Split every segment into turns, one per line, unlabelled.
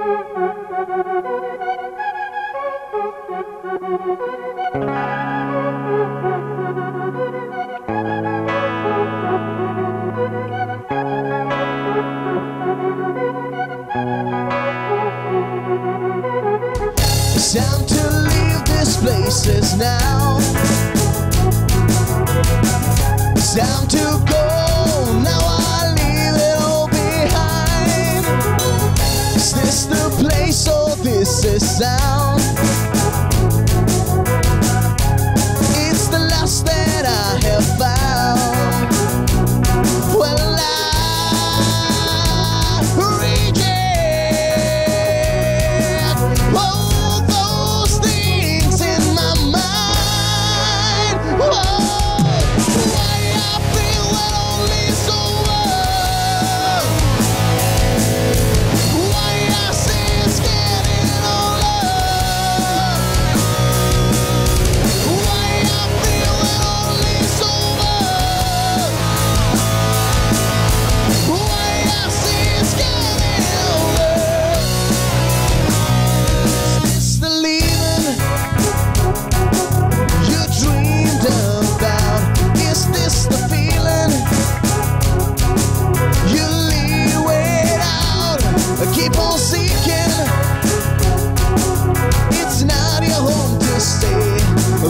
It's time to leave this place now. It's time to sound.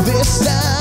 this time